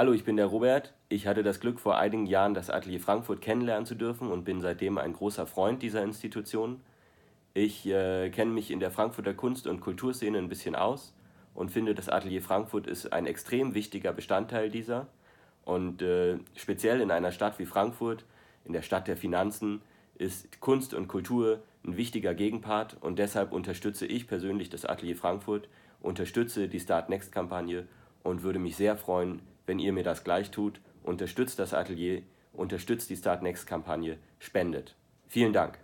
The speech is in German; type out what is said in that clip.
Hallo, ich bin der Robert. Ich hatte das Glück, vor einigen Jahren das Atelier Frankfurt kennenlernen zu dürfen und bin seitdem ein großer Freund dieser Institution. Ich äh, kenne mich in der Frankfurter Kunst- und Kulturszene ein bisschen aus und finde, das Atelier Frankfurt ist ein extrem wichtiger Bestandteil dieser. Und äh, speziell in einer Stadt wie Frankfurt, in der Stadt der Finanzen, ist Kunst und Kultur ein wichtiger Gegenpart und deshalb unterstütze ich persönlich das Atelier Frankfurt, unterstütze die Start Next Kampagne und würde mich sehr freuen, wenn ihr mir das gleich tut. Unterstützt das Atelier, unterstützt die Start Next Kampagne, spendet. Vielen Dank.